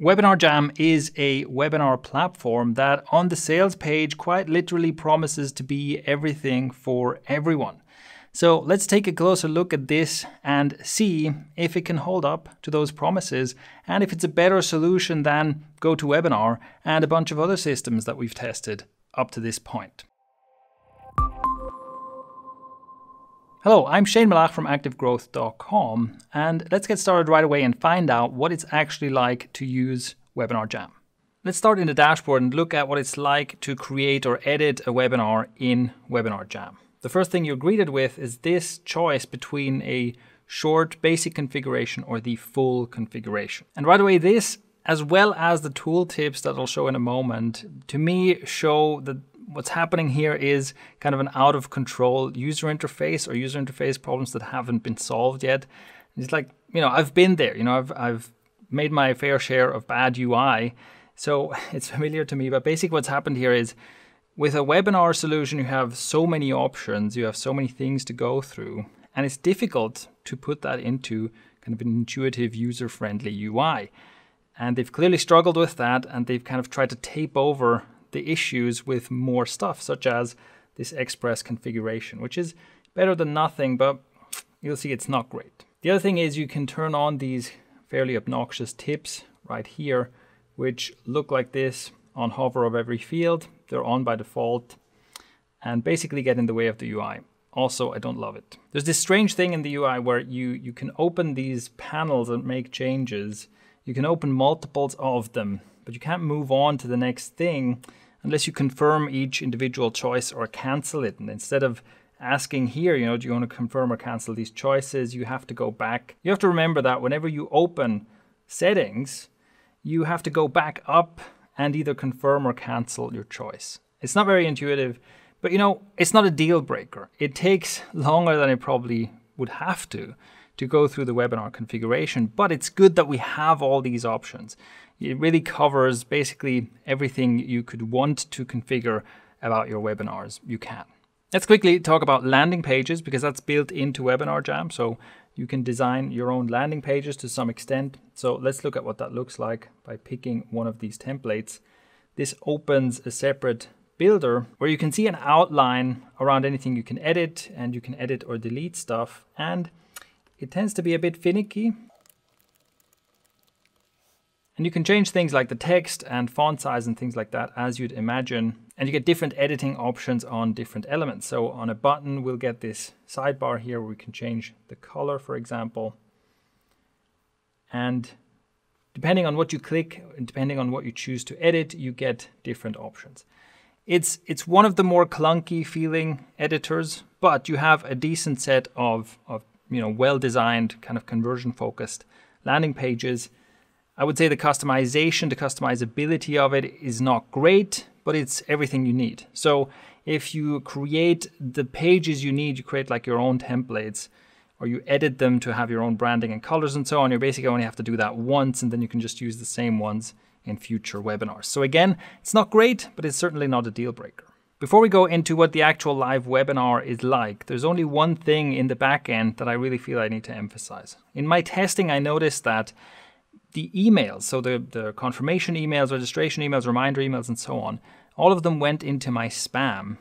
Webinar Jam is a webinar platform that on the sales page quite literally promises to be everything for everyone. So let's take a closer look at this and see if it can hold up to those promises and if it's a better solution than GoToWebinar and a bunch of other systems that we've tested up to this point. Hello, I'm Shane Melaugh from ActiveGrowth.com, and let's get started right away and find out what it's actually like to use Webinar Jam. Let's start in the dashboard and look at what it's like to create or edit a webinar in Webinar Jam. The first thing you're greeted with is this choice between a short basic configuration or the full configuration. And right away, this, as well as the tooltips that I'll show in a moment, to me show that what's happening here is kind of an out of control user interface or user interface problems that haven't been solved yet. It's like, you know, I've been there, you know, I've, I've made my fair share of bad UI. So it's familiar to me, but basically what's happened here is with a webinar solution, you have so many options, you have so many things to go through, and it's difficult to put that into kind of an intuitive, user-friendly UI. And they've clearly struggled with that, and they've kind of tried to tape over the issues with more stuff, such as this Express configuration, which is better than nothing, but you'll see it's not great. The other thing is you can turn on these fairly obnoxious tips right here, which look like this on hover of every field. They're on by default and basically get in the way of the UI. Also, I don't love it. There's this strange thing in the UI where you, you can open these panels and make changes. You can open multiples of them, but you can't move on to the next thing unless you confirm each individual choice or cancel it. And instead of asking here, you know, do you want to confirm or cancel these choices, you have to go back. You have to remember that whenever you open settings, you have to go back up and either confirm or cancel your choice. It's not very intuitive, but you know, it's not a deal breaker. It takes longer than it probably would have to to go through the webinar configuration, but it's good that we have all these options. It really covers basically everything you could want to configure about your webinars. You can. Let's quickly talk about landing pages because that's built into Webinar Jam. So you can design your own landing pages to some extent. So let's look at what that looks like by picking one of these templates. This opens a separate builder where you can see an outline around anything you can edit and you can edit or delete stuff. And it tends to be a bit finicky. And you can change things like the text and font size and things like that as you'd imagine. And you get different editing options on different elements. So on a button, we'll get this sidebar here where we can change the color, for example. And depending on what you click, and depending on what you choose to edit, you get different options. It's, it's one of the more clunky feeling editors, but you have a decent set of, of you know, well-designed, kind of conversion-focused landing pages I would say the customization, the customizability of it is not great, but it's everything you need. So if you create the pages you need, you create like your own templates, or you edit them to have your own branding and colors and so on, you basically only have to do that once and then you can just use the same ones in future webinars. So again, it's not great, but it's certainly not a deal breaker. Before we go into what the actual live webinar is like, there's only one thing in the back end that I really feel I need to emphasize. In my testing, I noticed that the emails, so the, the confirmation emails, registration emails, reminder emails, and so on, all of them went into my spam.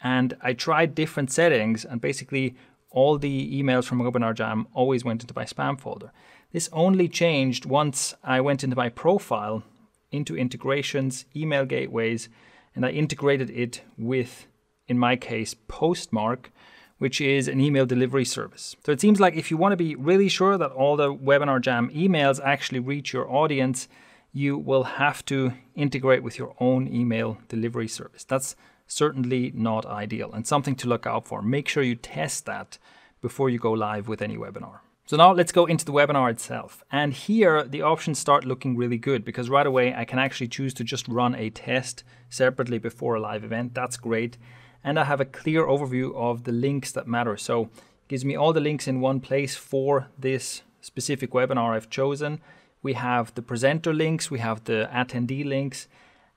And I tried different settings, and basically all the emails from Webinar Jam always went into my spam folder. This only changed once I went into my profile, into integrations, email gateways, and I integrated it with, in my case, Postmark, which is an email delivery service. So it seems like if you want to be really sure that all the Webinar Jam emails actually reach your audience, you will have to integrate with your own email delivery service. That's certainly not ideal and something to look out for. Make sure you test that before you go live with any webinar. So now let's go into the webinar itself. And here the options start looking really good because right away I can actually choose to just run a test separately before a live event. That's great and I have a clear overview of the links that matter. So it gives me all the links in one place for this specific webinar I've chosen. We have the presenter links, we have the attendee links,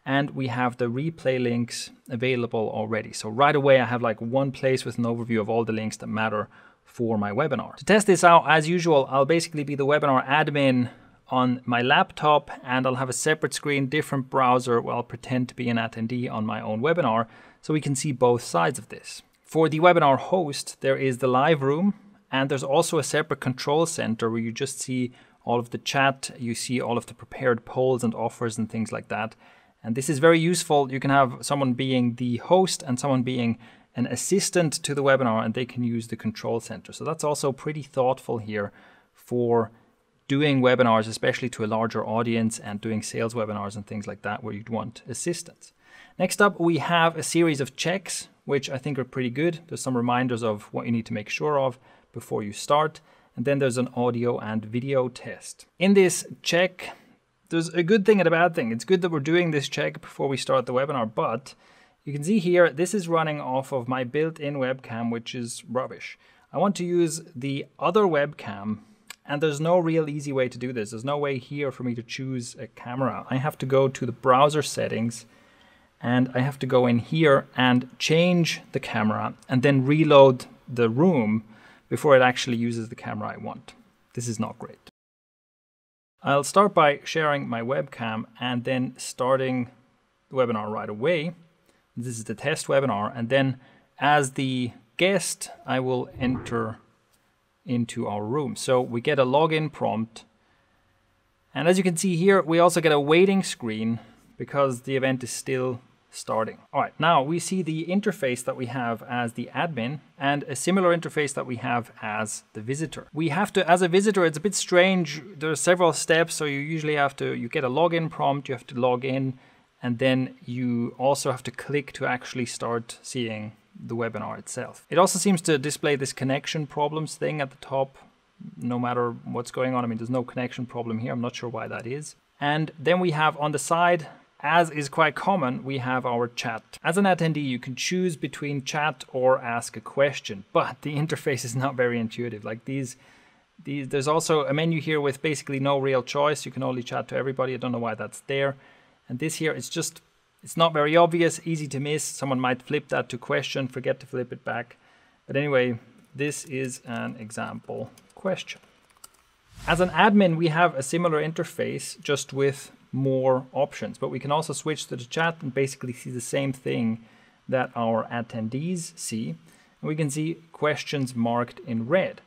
and we have the replay links available already. So right away I have like one place with an overview of all the links that matter for my webinar. To test this out, as usual, I'll basically be the webinar admin on my laptop and I'll have a separate screen, different browser where I'll pretend to be an attendee on my own webinar so we can see both sides of this. For the webinar host, there is the live room and there's also a separate control center where you just see all of the chat, you see all of the prepared polls and offers and things like that. And this is very useful. You can have someone being the host and someone being an assistant to the webinar and they can use the control center. So that's also pretty thoughtful here for doing webinars, especially to a larger audience and doing sales webinars and things like that where you'd want assistance. Next up, we have a series of checks, which I think are pretty good. There's some reminders of what you need to make sure of before you start. And then there's an audio and video test. In this check, there's a good thing and a bad thing. It's good that we're doing this check before we start the webinar, but you can see here, this is running off of my built-in webcam, which is rubbish. I want to use the other webcam and there's no real easy way to do this. There's no way here for me to choose a camera. I have to go to the browser settings and I have to go in here and change the camera and then reload the room before it actually uses the camera I want. This is not great. I'll start by sharing my webcam and then starting the webinar right away. This is the test webinar and then as the guest I will enter into our room. So we get a login prompt. And as you can see here, we also get a waiting screen because the event is still starting. All right, now we see the interface that we have as the admin and a similar interface that we have as the visitor. We have to, as a visitor, it's a bit strange. There are several steps. So you usually have to, you get a login prompt, you have to log in, and then you also have to click to actually start seeing the webinar itself. It also seems to display this connection problems thing at the top, no matter what's going on. I mean, there's no connection problem here. I'm not sure why that is. And then we have on the side, as is quite common, we have our chat. As an attendee, you can choose between chat or ask a question, but the interface is not very intuitive. Like these, these, there's also a menu here with basically no real choice. You can only chat to everybody. I don't know why that's there. And this here is just it's not very obvious, easy to miss. Someone might flip that to question, forget to flip it back. But anyway, this is an example question. As an admin, we have a similar interface, just with more options. But we can also switch to the chat and basically see the same thing that our attendees see. And we can see questions marked in red.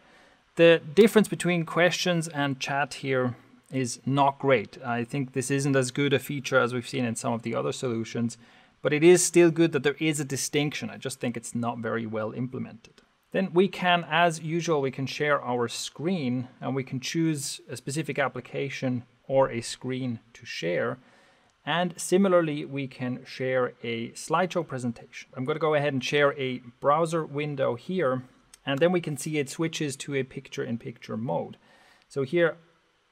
The difference between questions and chat here is not great. I think this isn't as good a feature as we've seen in some of the other solutions, but it is still good that there is a distinction. I just think it's not very well implemented. Then we can, as usual, we can share our screen and we can choose a specific application or a screen to share. And similarly, we can share a slideshow presentation. I'm going to go ahead and share a browser window here, and then we can see it switches to a picture-in-picture -picture mode. So here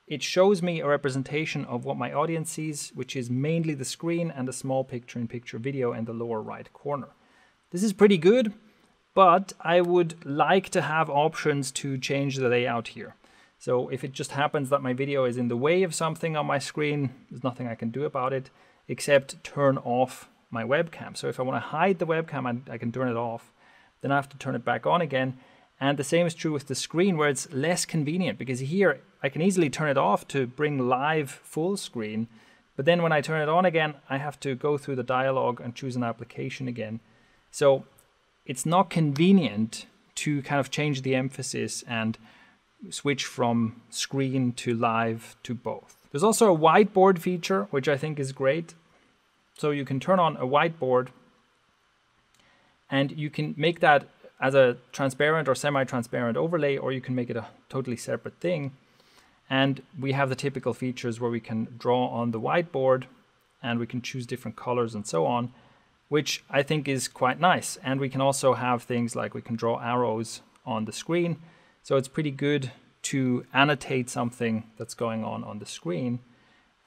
it shows me a representation of what my audience sees, which is mainly the screen and a small picture-in-picture -picture video in the lower right corner. This is pretty good, but I would like to have options to change the layout here. So if it just happens that my video is in the way of something on my screen, there's nothing I can do about it except turn off my webcam. So if I want to hide the webcam, I, I can turn it off. Then I have to turn it back on again and the same is true with the screen where it's less convenient because here I can easily turn it off to bring live full screen. But then when I turn it on again, I have to go through the dialog and choose an application again. So it's not convenient to kind of change the emphasis and switch from screen to live to both. There's also a whiteboard feature, which I think is great. So you can turn on a whiteboard and you can make that as a transparent or semi-transparent overlay, or you can make it a totally separate thing. And we have the typical features where we can draw on the whiteboard and we can choose different colors and so on, which I think is quite nice. And we can also have things like we can draw arrows on the screen. So it's pretty good to annotate something that's going on on the screen.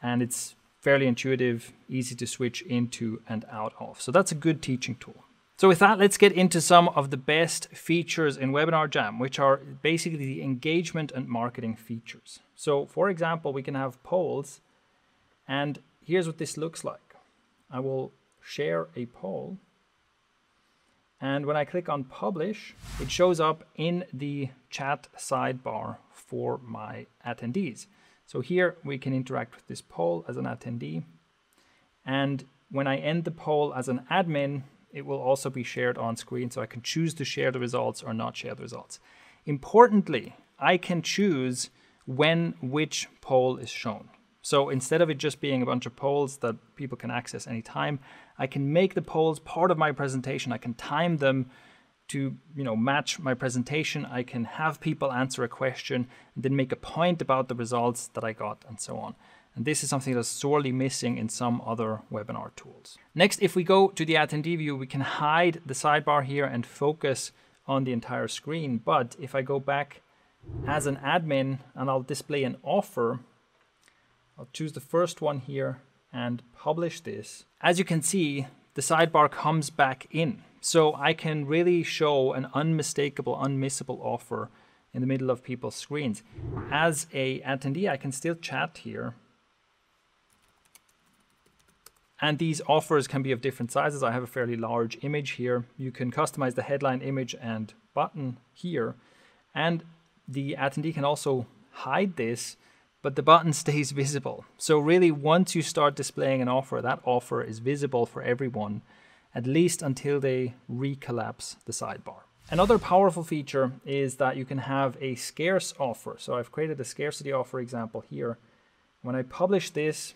And it's fairly intuitive, easy to switch into and out of. So that's a good teaching tool. So with that, let's get into some of the best features in Webinar Jam, which are basically the engagement and marketing features. So for example, we can have polls and here's what this looks like. I will share a poll and when I click on publish, it shows up in the chat sidebar for my attendees. So here we can interact with this poll as an attendee. And when I end the poll as an admin, it will also be shared on screen. So I can choose to share the results or not share the results. Importantly, I can choose when which poll is shown. So instead of it just being a bunch of polls that people can access anytime, I can make the polls part of my presentation. I can time them to you know match my presentation. I can have people answer a question and then make a point about the results that I got and so on. And this is something that's sorely missing in some other webinar tools. Next, if we go to the attendee view, we can hide the sidebar here and focus on the entire screen. But if I go back as an admin and I'll display an offer, I'll choose the first one here and publish this. As you can see, the sidebar comes back in. So I can really show an unmistakable, unmissable offer in the middle of people's screens. As a attendee, I can still chat here. And these offers can be of different sizes. I have a fairly large image here. You can customize the headline image and button here. And the attendee can also hide this but the button stays visible. So really, once you start displaying an offer, that offer is visible for everyone, at least until they recollapse the sidebar. Another powerful feature is that you can have a scarce offer. So I've created a scarcity offer example here. When I publish this,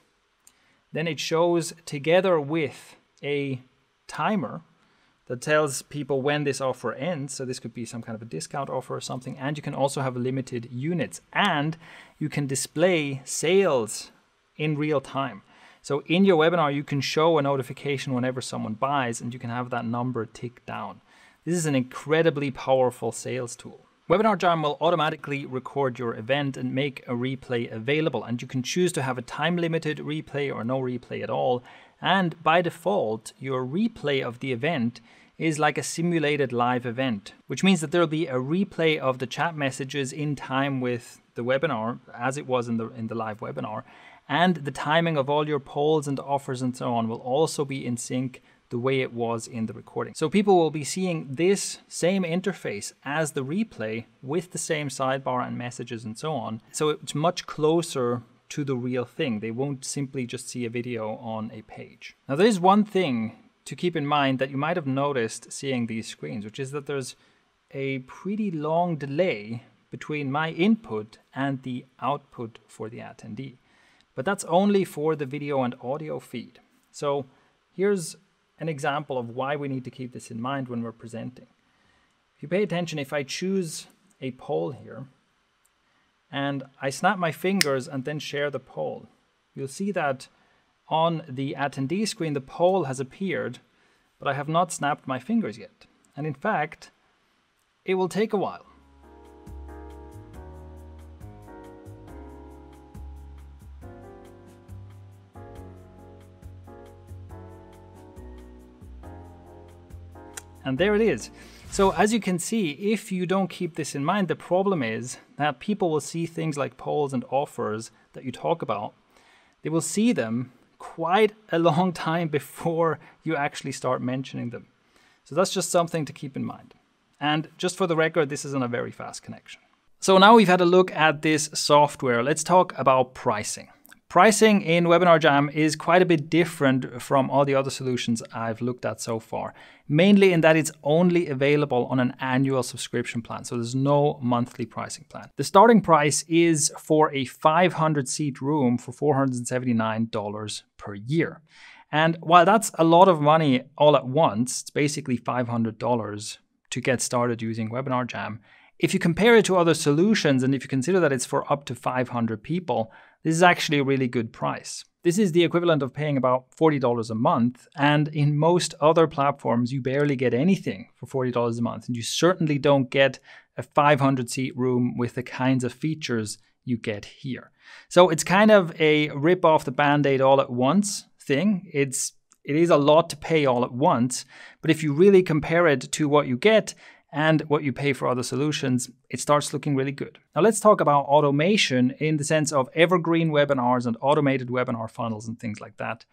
then it shows together with a timer that tells people when this offer ends. So this could be some kind of a discount offer or something. And you can also have limited units and you can display sales in real time. So in your webinar, you can show a notification whenever someone buys and you can have that number tick down. This is an incredibly powerful sales tool. Webinar Jam will automatically record your event and make a replay available. And you can choose to have a time limited replay or no replay at all. And by default, your replay of the event is like a simulated live event, which means that there'll be a replay of the chat messages in time with the webinar as it was in the in the live webinar, and the timing of all your polls and offers and so on will also be in sync the way it was in the recording. So people will be seeing this same interface as the replay with the same sidebar and messages and so on. So it's much closer to the real thing. They won't simply just see a video on a page. Now there's one thing to keep in mind that you might have noticed seeing these screens, which is that there's a pretty long delay between my input and the output for the attendee. But that's only for the video and audio feed. So here's an example of why we need to keep this in mind when we're presenting. If you pay attention, if I choose a poll here, and I snap my fingers and then share the poll, you'll see that on the attendee screen, the poll has appeared, but I have not snapped my fingers yet. And in fact, it will take a while. And there it is. So as you can see, if you don't keep this in mind, the problem is that people will see things like polls and offers that you talk about. They will see them quite a long time before you actually start mentioning them. So that's just something to keep in mind. And just for the record, this isn't a very fast connection. So now we've had a look at this software. Let's talk about pricing. Pricing in Webinar Jam is quite a bit different from all the other solutions I've looked at so far, mainly in that it's only available on an annual subscription plan, so there's no monthly pricing plan. The starting price is for a 500 seat room for $479 per year. And while that's a lot of money all at once, it's basically $500 to get started using Webinar Jam. If you compare it to other solutions and if you consider that it's for up to 500 people, this is actually a really good price. This is the equivalent of paying about $40 a month, and in most other platforms, you barely get anything for $40 a month, and you certainly don't get a 500 seat room with the kinds of features you get here. So it's kind of a rip off the band aid all at once thing. It's it is a lot to pay all at once, but if you really compare it to what you get, and what you pay for other solutions, it starts looking really good. Now let's talk about automation in the sense of evergreen webinars and automated webinar funnels and things like that.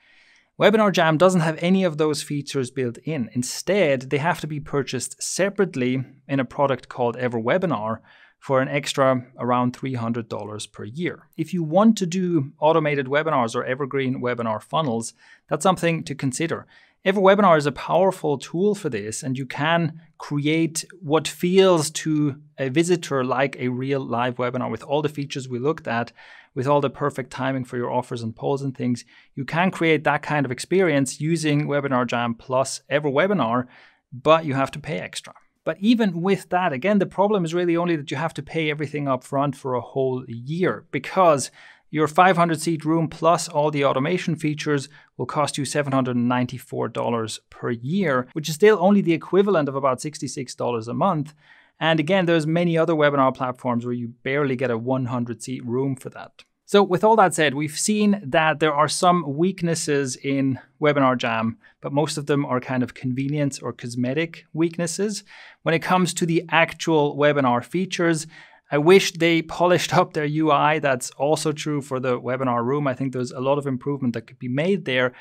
Webinar Jam doesn't have any of those features built in. Instead, they have to be purchased separately in a product called EverWebinar for an extra around $300 per year. If you want to do automated webinars or evergreen webinar funnels, that's something to consider. EverWebinar is a powerful tool for this, and you can create what feels to a visitor like a real live webinar with all the features we looked at, with all the perfect timing for your offers and polls and things. You can create that kind of experience using Webinar Jam plus EverWebinar, but you have to pay extra. But even with that, again, the problem is really only that you have to pay everything up front for a whole year because your 500 seat room plus all the automation features will cost you $794 per year, which is still only the equivalent of about $66 a month. And again, there's many other webinar platforms where you barely get a 100 seat room for that. So, with all that said, we've seen that there are some weaknesses in Webinar Jam, but most of them are kind of convenience or cosmetic weaknesses. When it comes to the actual webinar features, I wish they polished up their UI. That's also true for the webinar room. I think there's a lot of improvement that could be made there.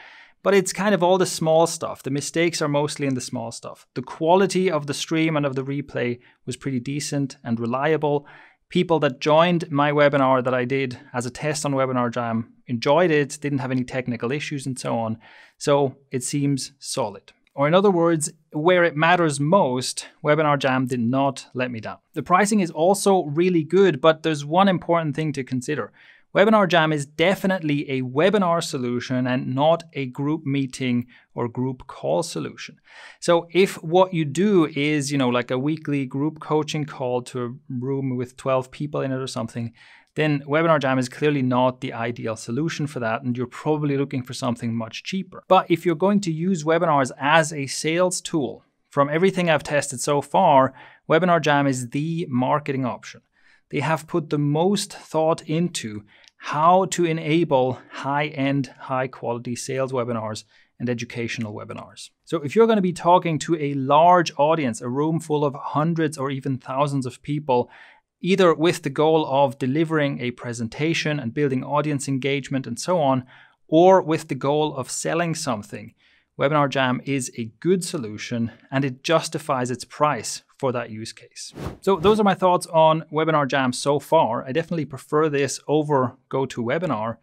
But it's kind of all the small stuff. The mistakes are mostly in the small stuff. The quality of the stream and of the replay was pretty decent and reliable people that joined my webinar that I did as a test on Webinar Jam enjoyed it, didn't have any technical issues, and so on. So it seems solid. Or in other words, where it matters most, Webinar Jam did not let me down. The pricing is also really good, but there's one important thing to consider. Webinar Jam is definitely a webinar solution and not a group meeting or group call solution. So if what you do is, you know, like a weekly group coaching call to a room with 12 people in it or something, then Webinar Jam is clearly not the ideal solution for that, and you're probably looking for something much cheaper. But if you're going to use webinars as a sales tool, from everything I've tested so far, Webinar Jam is the marketing option. They have put the most thought into how to enable high end, high quality sales webinars and educational webinars. So, if you're going to be talking to a large audience, a room full of hundreds or even thousands of people, either with the goal of delivering a presentation and building audience engagement and so on, or with the goal of selling something, Webinar Jam is a good solution and it justifies its price for that use case. So those are my thoughts on Webinar Jam so far. I definitely prefer this over GoToWebinar.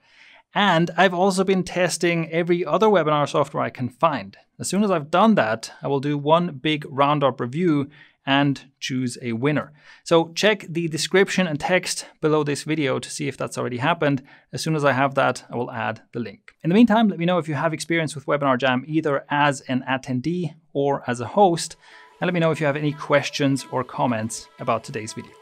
And I've also been testing every other webinar software I can find. As soon as I've done that, I will do one big roundup review and choose a winner. So check the description and text below this video to see if that's already happened. As soon as I have that, I will add the link. In the meantime, let me know if you have experience with Webinar Jam either as an attendee or as a host and let me know if you have any questions or comments about today's video.